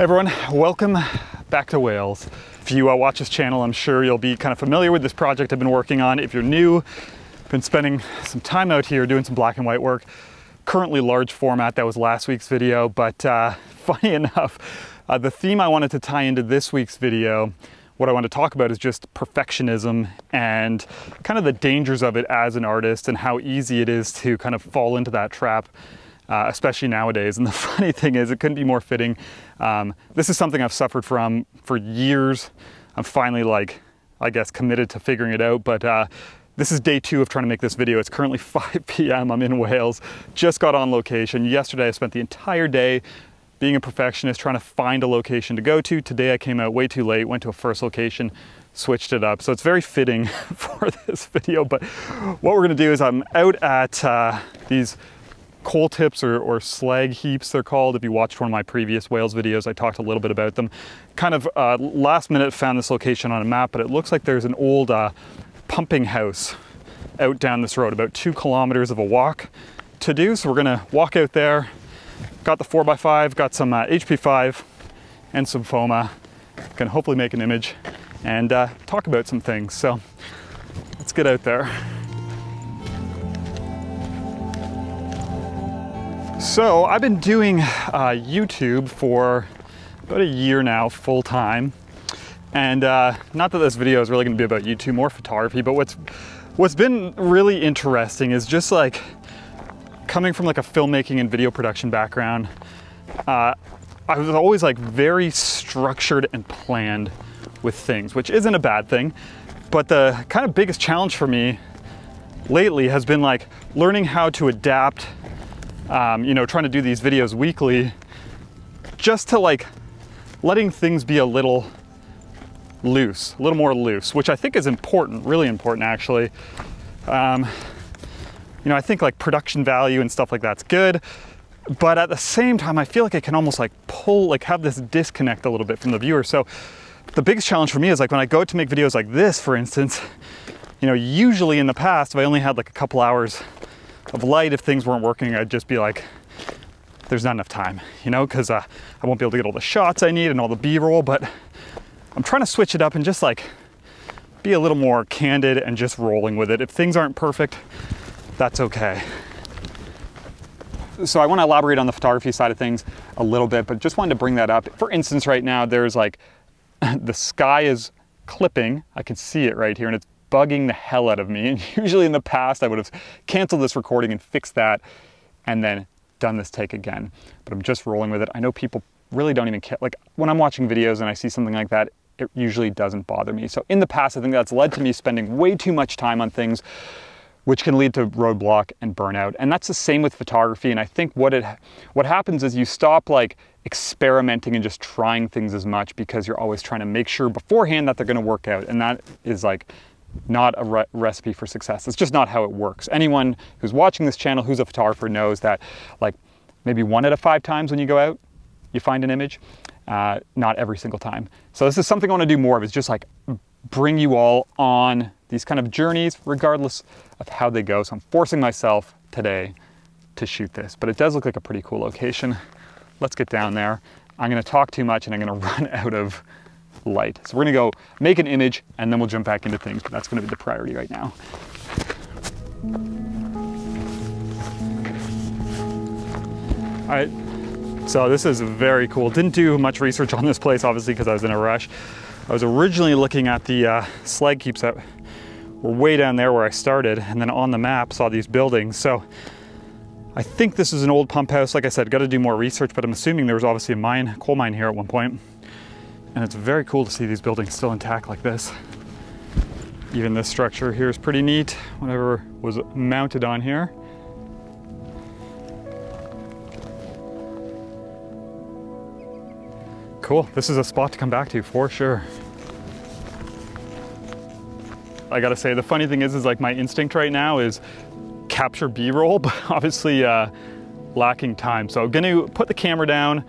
everyone, welcome back to Wales. If you uh, watch this channel, I'm sure you'll be kind of familiar with this project I've been working on. If you're new, been spending some time out here doing some black and white work. Currently large format, that was last week's video, but uh, funny enough, uh, the theme I wanted to tie into this week's video, what I want to talk about is just perfectionism and kind of the dangers of it as an artist and how easy it is to kind of fall into that trap uh, especially nowadays. And the funny thing is, it couldn't be more fitting. Um, this is something I've suffered from for years. I'm finally like, I guess, committed to figuring it out. But uh, this is day two of trying to make this video. It's currently 5 p.m. I'm in Wales. Just got on location. Yesterday, I spent the entire day being a perfectionist, trying to find a location to go to. Today, I came out way too late, went to a first location, switched it up. So it's very fitting for this video. But what we're gonna do is I'm out at uh, these coal tips or, or, slag heaps they're called. If you watched one of my previous Wales videos, I talked a little bit about them. Kind of uh, last minute found this location on a map, but it looks like there's an old uh, pumping house out down this road, about two kilometers of a walk to do. So we're gonna walk out there. Got the 4x5, got some uh, HP5 and some FOMA. Can hopefully make an image and uh, talk about some things. So let's get out there. So I've been doing uh, YouTube for about a year now, full time. And uh, not that this video is really gonna be about YouTube or photography, but what's, what's been really interesting is just like coming from like a filmmaking and video production background, uh, I was always like very structured and planned with things, which isn't a bad thing. But the kind of biggest challenge for me lately has been like learning how to adapt um, you know, trying to do these videos weekly, just to like letting things be a little loose, a little more loose, which I think is important, really important actually. Um, you know, I think like production value and stuff like that's good, but at the same time, I feel like it can almost like pull, like have this disconnect a little bit from the viewer. So the biggest challenge for me is like when I go to make videos like this, for instance, you know, usually in the past, if I only had like a couple hours of light, if things weren't working, I'd just be like, there's not enough time, you know, because uh, I won't be able to get all the shots I need and all the B-roll, but I'm trying to switch it up and just like be a little more candid and just rolling with it. If things aren't perfect, that's okay. So I want to elaborate on the photography side of things a little bit, but just wanted to bring that up. For instance, right now, there's like, the sky is clipping. I can see it right here and it's bugging the hell out of me. And usually in the past, I would have canceled this recording and fixed that and then done this take again. But I'm just rolling with it. I know people really don't even care. Like when I'm watching videos and I see something like that, it usually doesn't bother me. So in the past, I think that's led to me spending way too much time on things which can lead to roadblock and burnout. And that's the same with photography. And I think what it what happens is you stop like experimenting and just trying things as much because you're always trying to make sure beforehand that they're going to work out. And that is like not a re recipe for success. It's just not how it works. Anyone who's watching this channel who's a photographer knows that like maybe one out of five times when you go out, you find an image, uh, not every single time. So this is something I want to do more of is just like bring you all on these kind of journeys regardless of how they go. So I'm forcing myself today to shoot this, but it does look like a pretty cool location. Let's get down there. I'm going to talk too much and I'm going to run out of light. So we're gonna go make an image and then we'll jump back into things, but that's gonna be the priority right now. All right, so this is very cool. Didn't do much research on this place, obviously, because I was in a rush. I was originally looking at the uh, slag heaps that were way down there where I started, and then on the map saw these buildings. So I think this is an old pump house. Like I said, got to do more research, but I'm assuming there was obviously a mine, coal mine here at one point. And it's very cool to see these buildings still intact like this. Even this structure here is pretty neat, whatever was mounted on here. Cool, this is a spot to come back to for sure. I gotta say, the funny thing is, is like my instinct right now is capture B-roll, but obviously uh, lacking time. So I'm gonna put the camera down,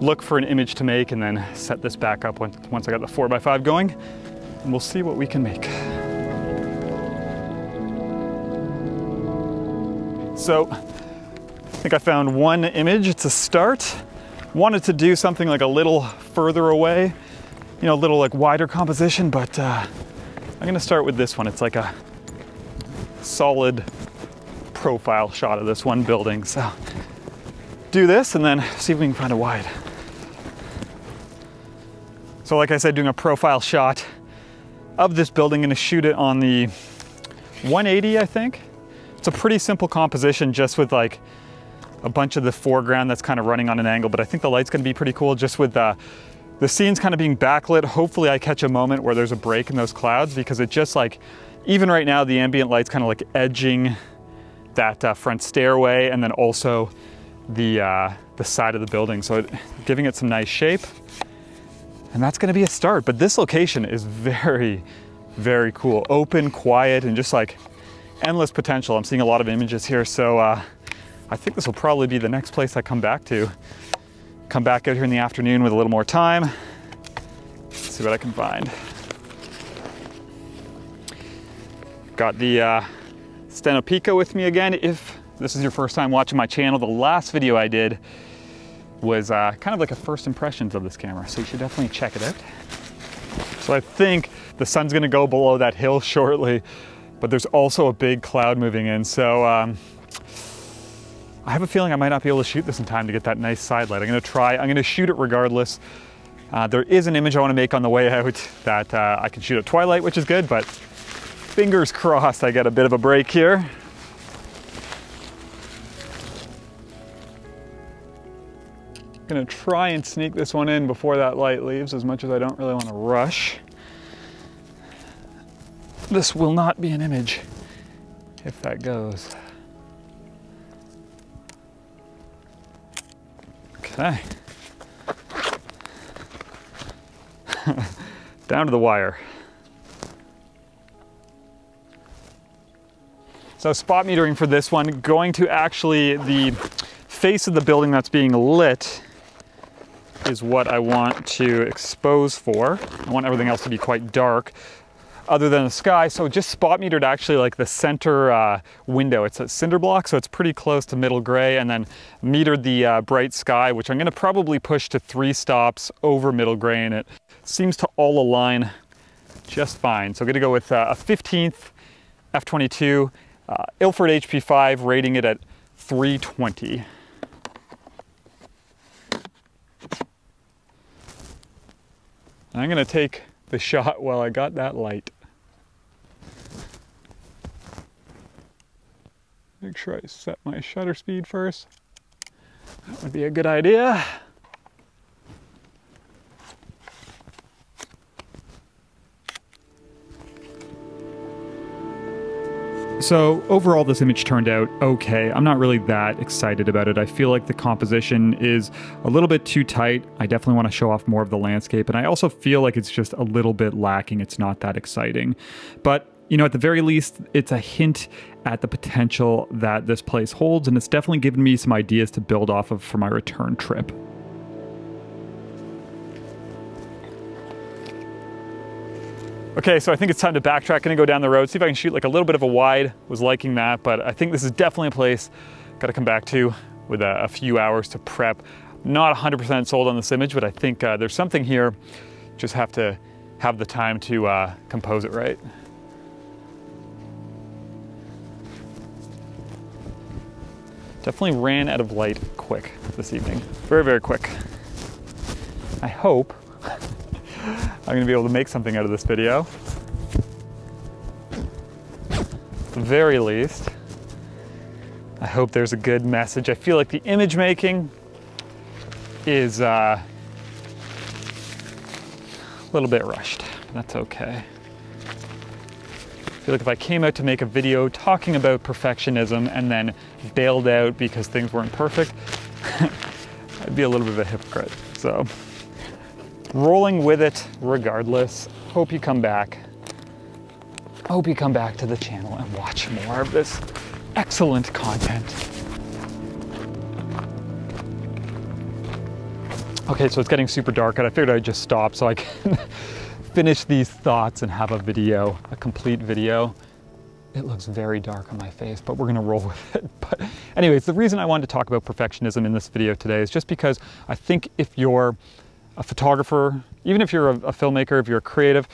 look for an image to make and then set this back up once, once I got the 4x5 going and we'll see what we can make. So I think I found one image to start. Wanted to do something like a little further away, you know, a little like wider composition, but uh, I'm gonna start with this one. It's like a solid profile shot of this one building. So do this and then see if we can find a wide. So like I said, doing a profile shot of this building, gonna shoot it on the 180, I think. It's a pretty simple composition just with like a bunch of the foreground that's kind of running on an angle, but I think the light's gonna be pretty cool just with uh, the scenes kind of being backlit. Hopefully I catch a moment where there's a break in those clouds because it just like, even right now, the ambient light's kind of like edging that uh, front stairway and then also the, uh, the side of the building. So it, giving it some nice shape. And that's gonna be a start. But this location is very, very cool. Open, quiet, and just like endless potential. I'm seeing a lot of images here. So uh, I think this will probably be the next place I come back to. Come back out here in the afternoon with a little more time. See what I can find. Got the uh, Stenopeika with me again. If this is your first time watching my channel, the last video I did was uh, kind of like a first impressions of this camera, so you should definitely check it out. So I think the sun's gonna go below that hill shortly, but there's also a big cloud moving in, so um, I have a feeling I might not be able to shoot this in time to get that nice side light. I'm gonna try, I'm gonna shoot it regardless. Uh, there is an image I wanna make on the way out that uh, I can shoot at twilight, which is good, but fingers crossed I get a bit of a break here. Gonna try and sneak this one in before that light leaves as much as I don't really want to rush. This will not be an image if that goes. Okay. Down to the wire. So spot metering for this one, going to actually the face of the building that's being lit is what I want to expose for. I want everything else to be quite dark other than the sky. So just spot metered actually like the center uh, window. It's a cinder block, so it's pretty close to middle gray and then metered the uh, bright sky, which I'm gonna probably push to three stops over middle gray and it seems to all align just fine. So I'm gonna go with uh, a 15th F22 uh, Ilford HP5 rating it at 320. I'm gonna take the shot while I got that light. Make sure I set my shutter speed first. That would be a good idea. So overall, this image turned out okay. I'm not really that excited about it. I feel like the composition is a little bit too tight. I definitely want to show off more of the landscape. And I also feel like it's just a little bit lacking. It's not that exciting. But you know, at the very least, it's a hint at the potential that this place holds, and it's definitely given me some ideas to build off of for my return trip. Okay, so I think it's time to backtrack, gonna go down the road, see if I can shoot like a little bit of a wide, was liking that, but I think this is definitely a place gotta come back to with a, a few hours to prep. Not 100% sold on this image, but I think uh, there's something here, just have to have the time to uh, compose it right. Definitely ran out of light quick this evening. Very, very quick. I hope I'm gonna be able to make something out of this video. At the very least, I hope there's a good message. I feel like the image making is uh, a little bit rushed. That's okay. I feel like if I came out to make a video talking about perfectionism and then bailed out because things weren't perfect, I'd be a little bit of a hypocrite. So rolling with it regardless. Hope you come back. Hope you come back to the channel and watch more of this excellent content. Okay, so it's getting super dark and I figured I'd just stop so I can finish these thoughts and have a video, a complete video. it looks very dark on my face, but we're gonna roll with it. But anyways, the reason I wanted to talk about perfectionism in this video today is just because I think if you're a photographer, even if you're a, a filmmaker, if you're a creative,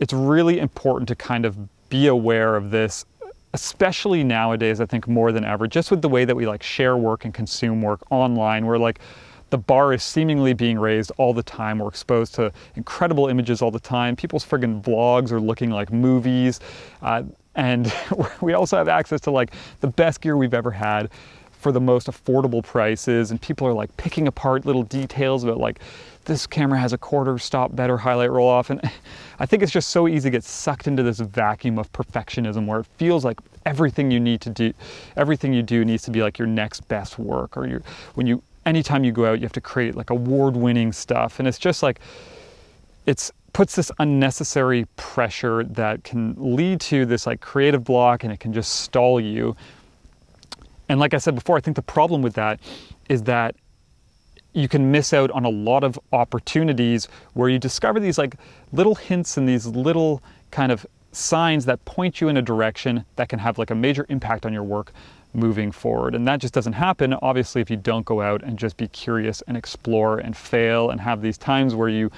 it's really important to kind of be aware of this especially nowadays i think more than ever just with the way that we like share work and consume work online where like the bar is seemingly being raised all the time. We're exposed to incredible images all the time. People's friggin vlogs are looking like movies. Uh, and we also have access to like the best gear we've ever had for the most affordable prices and people are like picking apart little details about like this camera has a quarter stop better highlight roll off and I think it's just so easy to get sucked into this vacuum of perfectionism where it feels like everything you need to do everything you do needs to be like your next best work or you when you anytime you go out you have to create like award-winning stuff and it's just like it's puts this unnecessary pressure that can lead to this like creative block and it can just stall you. And like I said before, I think the problem with that is that you can miss out on a lot of opportunities where you discover these like little hints and these little kind of signs that point you in a direction that can have like a major impact on your work moving forward. And that just doesn't happen, obviously, if you don't go out and just be curious and explore and fail and have these times where you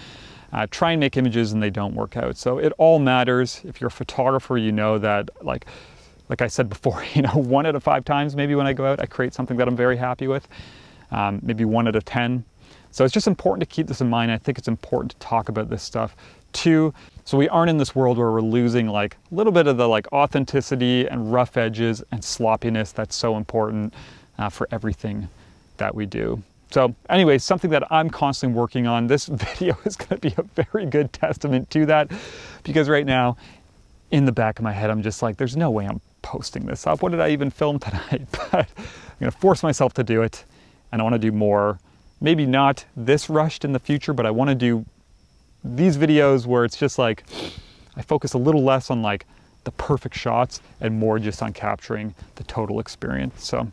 uh, try and make images and they don't work out. So it all matters. If you're a photographer, you know that like, like I said before, you know, one out of five times maybe when I go out, I create something that I'm very happy with, um, maybe one out of 10. So it's just important to keep this in mind. I think it's important to talk about this stuff too. So we aren't in this world where we're losing like a little bit of the like authenticity and rough edges and sloppiness that's so important uh, for everything that we do. So anyway, something that I'm constantly working on. This video is going to be a very good testament to that because right now in the back of my head, I'm just like, there's no way I'm posting this up. What did I even film tonight? But I'm to force myself to do it and I want to do more. Maybe not this rushed in the future, but I want to do these videos where it's just like, I focus a little less on like the perfect shots and more just on capturing the total experience. So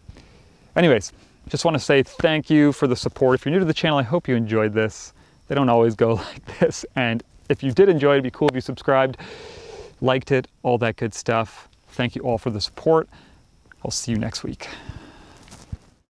anyways, just want to say thank you for the support. If you're new to the channel, I hope you enjoyed this. They don't always go like this. And if you did enjoy it, it'd be cool if you subscribed, liked it, all that good stuff. Thank you all for the support. I'll see you next week.